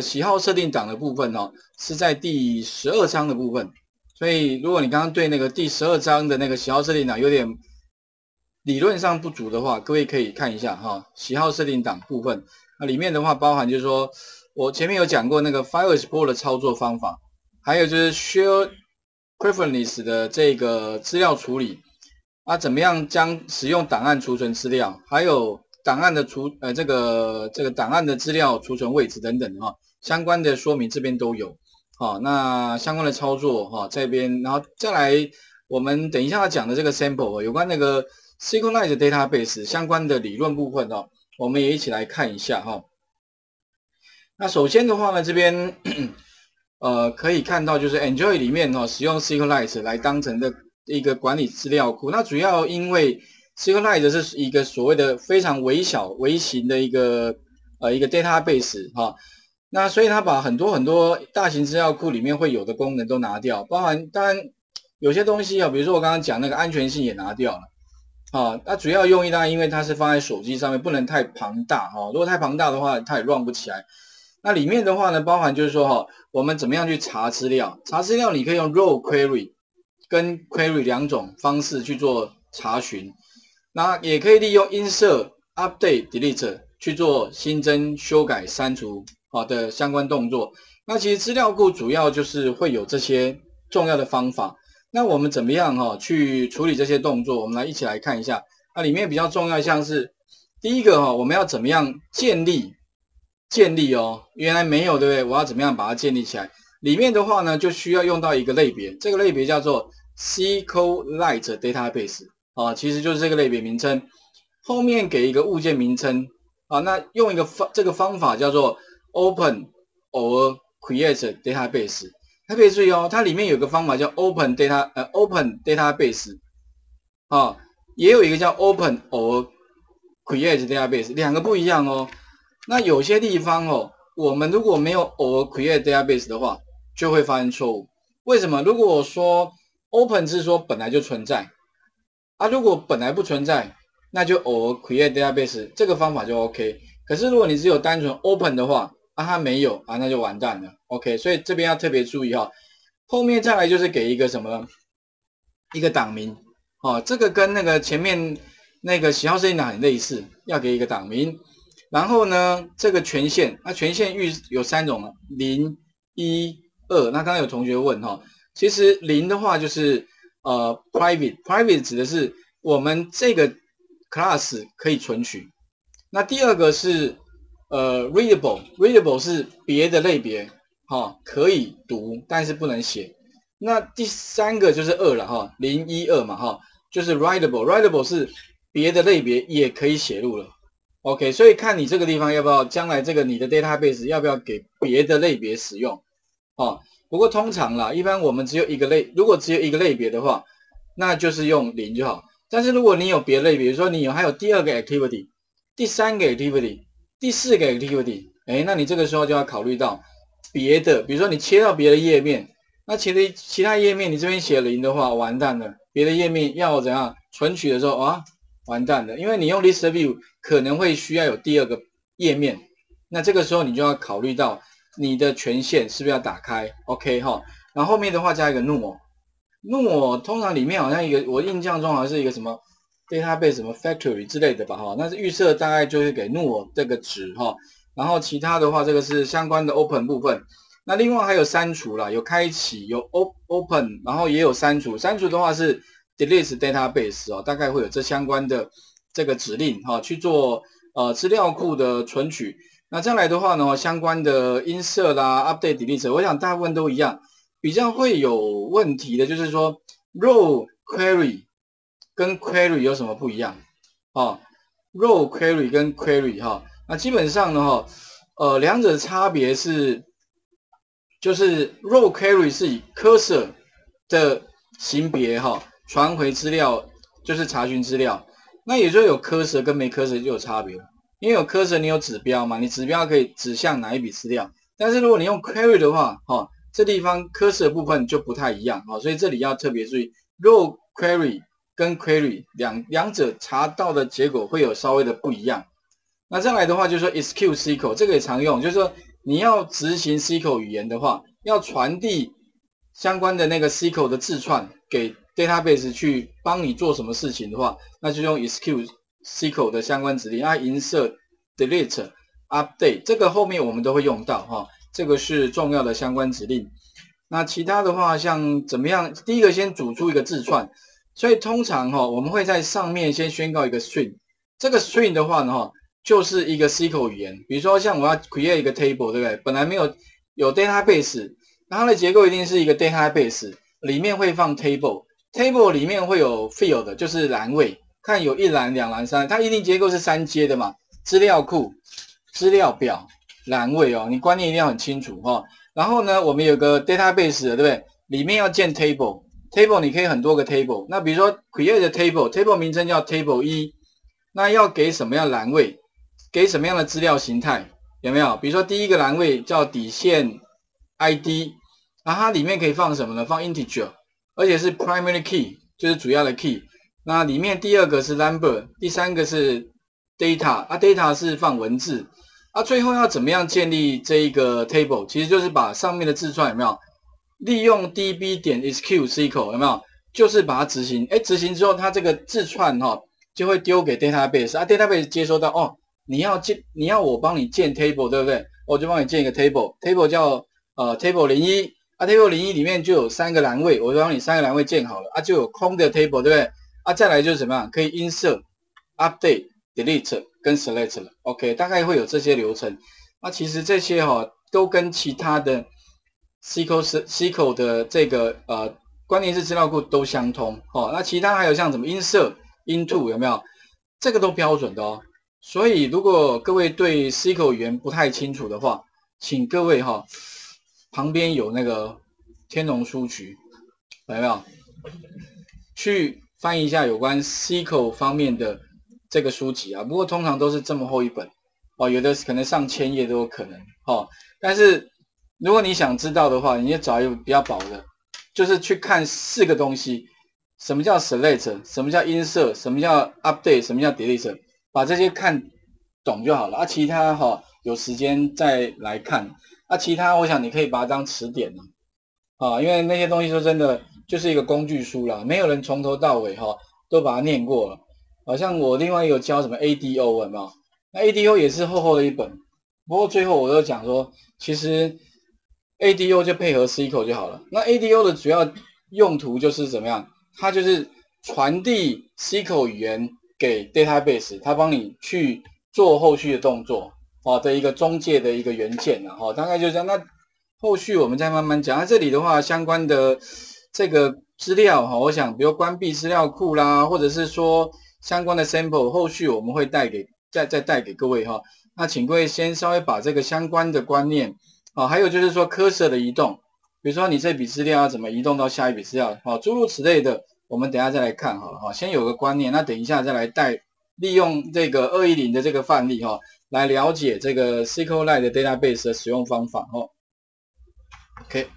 喜好设定档的部分哦，是在第十二章的部分。所以，如果你刚刚对那个第十二章的那个喜好设定档有点理论上不足的话，各位可以看一下哈，喜好设定档部分。那里面的话包含就是说，我前面有讲过那个 File Export 的操作方法，还有就是 Share Preference 的这个资料处理啊，怎么样将使用档案储存资料，还有档案的储呃这个这个档案的资料储存位置等等哈，相关的说明这边都有。好，那相关的操作哈这边，然后再来我们等一下要讲的这个 sample 有关那个 SQLite database 相关的理论部分哦。我们也一起来看一下哈。那首先的话呢，这边 呃可以看到就是 Enjoy 里面哦，使用 SQLite 来当成的一个管理资料库。那主要因为 SQLite 是一个所谓的非常微小微型的一个呃一个 database 哈。那所以它把很多很多大型资料库里面会有的功能都拿掉，包含当然有些东西啊，比如说我刚刚讲那个安全性也拿掉了。啊，那主要用意当然因为它是放在手机上面，不能太庞大哈。如果太庞大的话，它也乱不起来。那里面的话呢，包含就是说哈，我们怎么样去查资料？查资料你可以用 row query 跟 query 两种方式去做查询。那也可以利用 insert、update、delete 去做新增、修改、删除好的相关动作。那其实资料库主要就是会有这些重要的方法。那我们怎么样哈去处理这些动作？我们来一起来看一下。那里面比较重要像是第一个哈，我们要怎么样建立建立哦？原来没有对不对？我要怎么样把它建立起来？里面的话呢，就需要用到一个类别，这个类别叫做 SQLite Database 啊，其实就是这个类别名称。后面给一个物件名称啊，那用一个方这个方法叫做 Open or Create Database。特别注意哦，它里面有个方法叫 Open Data，呃，Open Database，啊，也有一个叫 Open or Create Database，两个不一样哦。那有些地方哦，我们如果没有 or Create Database 的话，就会发生错误。为什么？如果说 Open 是说本来就存在，啊，如果本来不存在，那就 or Create Database 这个方法就 OK。可是如果你只有单纯 Open 的话，啊，它没有啊，那就完蛋了。OK，所以这边要特别注意哈。后面再来就是给一个什么一个档名，哦，这个跟那个前面那个喜好设定档很类似，要给一个档名。然后呢，这个权限，那权限域有三种零、一、二。那刚刚有同学问哈，其实零的话就是呃 private，private 指的是我们这个 class 可以存取。那第二个是。呃，readable，readable 是别的类别，哈，可以读，但是不能写。那第三个就是二了，哈，零一二嘛，哈，就是 writable，writable 是别的类别也可以写入了。OK，所以看你这个地方要不要，将来这个你的 database 要不要给别的类别使用，哦。不过通常啦，一般我们只有一个类，如果只有一个类别的话，那就是用零就好。但是如果你有别的类别，比如说你有还有第二个 activity，第三个 activity。第四个 activity，哎，那你这个时候就要考虑到别的，比如说你切到别的页面，那其实其他页面你这边写零的话，完蛋了。别的页面要怎样存取的时候啊，完蛋了，因为你用 list view 可能会需要有第二个页面，那这个时候你就要考虑到你的权限是不是要打开，OK 哈，然后后面的话加一个 null，null 通常里面好像一个，我印象中好像是一个什么。Database 什么 factory 之类的吧，哈，那是预设大概就是给 null 这个值哈，然后其他的话，这个是相关的 open 部分。那另外还有删除啦，有开启，有 open，然后也有删除。删除的话是 delete database 哦，大概会有这相关的这个指令哈，去做呃资料库的存取。那再来的话呢，相关的 insert 啦，update delete，我想大部分都一样。比较会有问题的就是说 row query。跟 query 有什么不一样？哦，row query 跟 query 哈，那基本上呢哈，呃，两者差别是，就是 row query 是以 cursor 的型别哈传回资料，就是查询资料。那也就有 cursor 跟没 cursor 就有差别了。因为有 cursor 你有指标嘛，你指标可以指向哪一笔资料。但是如果你用 query 的话，哈，这地方 cursor 部分就不太一样啊，所以这里要特别注意 row query。跟 query 两两者查到的结果会有稍微的不一样。那再来的话，就是说 SQL SQL 这个也常用，就是说你要执行 SQL 语言的话，要传递相关的那个 SQL 的字串给 database 去帮你做什么事情的话，那就用 execute SQL 的相关指令，啊，insert、delete、update，这个后面我们都会用到哈，这个是重要的相关指令。那其他的话，像怎么样？第一个先组出一个字串，所以通常哈，我们会在上面先宣告一个 string，这个 string 的话呢哈。就是一个 SQL 语言，比如说像我要 create 一个 table，对不对？本来没有有 database，那它的结构一定是一个 database，里面会放 table，table 里面会有 field，就是栏位，看有一栏、两栏、三，它一定结构是三阶的嘛？资料库、资料表、栏位哦，你观念一定要很清楚哈。然后呢，我们有个 database，对不对？里面要建 table table 你可以很多个 table，那比如说 create table，table 名称叫 table 一，那要给什么样栏位？给什么样的资料形态有没有？比如说第一个栏位叫底线 ID，那它里面可以放什么呢？放 integer，而且是 primary key，就是主要的 key。那里面第二个是 number，第三个是 data，啊 data 是放文字。啊最后要怎么样建立这一个 table？其实就是把上面的字串有没有？利用 db 点 execute SQL 有没有？就是把它执行。哎，执行之后它这个字串哈就会丢给 database，啊 database 接收到哦。你要建，你要我帮你建 table，对不对？我就帮你建一个 table，table 叫呃 table 零一啊，table 零一里面就有三个栏位，我就帮你三个栏位建好了啊，就有空的 table，对不对？啊，再来就是什么？可以 insert、update、delete 跟 select 了。OK，大概会有这些流程。那其实这些哈都跟其他的 SQL SQL 的这个呃关联式资料库都相通。哦，那其他还有像什么 insert、into 有没有？这个都标准的哦。所以，如果各位对 SQL 语言不太清楚的话，请各位哈旁边有那个天龙书局，有没有？去翻一下有关 SQL 方面的这个书籍啊。不过通常都是这么厚一本哦，有的可能上千页都有可能哦。但是如果你想知道的话，你就找一个比较薄的，就是去看四个东西：什么叫 select，什么叫 insert，什么叫 update，什么叫 delete。把这些看懂就好了啊，其他哈有时间再来看啊，其他我想你可以把它当词典了啊，因为那些东西说真的就是一个工具书啦，没有人从头到尾哈都把它念过了。好像我另外有教什么 ADO 有没有？那 ADO 也是厚厚的一本，不过最后我都讲说，其实 ADO 就配合 SQL 就好了。那 ADO 的主要用途就是怎么样？它就是传递 SQL 语言。给 database，它帮你去做后续的动作，好的一个中介的一个元件然后大概就这样。那后续我们再慢慢讲。那这里的话，相关的这个资料哈，我想比如关闭资料库啦，或者是说相关的 sample，后续我们会带给再再带给各位哈。那请各位先稍微把这个相关的观念啊，还有就是说科舍的移动，比如说你这笔资料要怎么移动到下一笔资料，好，诸如此类的。我们等下再来看好了哈，先有个观念，那等一下再来带利用这个二一零的这个范例哈，来了解这个 SQLite 的 database 的使用方法哦。OK。